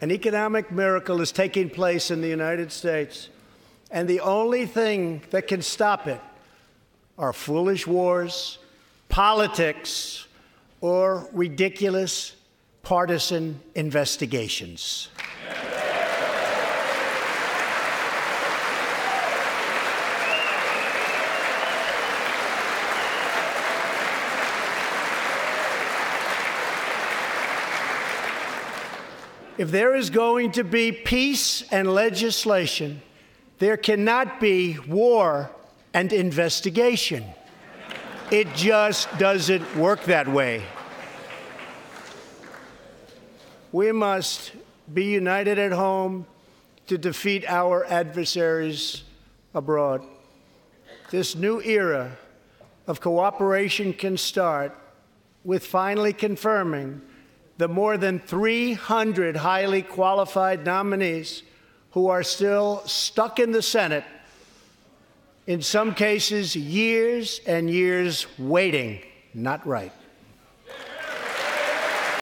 An economic miracle is taking place in the United States, and the only thing that can stop it are foolish wars, politics, or ridiculous partisan investigations. If there is going to be peace and legislation, there cannot be war and investigation. It just doesn't work that way. We must be united at home to defeat our adversaries abroad. This new era of cooperation can start with finally confirming the more than 300 highly qualified nominees who are still stuck in the Senate, in some cases, years and years waiting. Not right.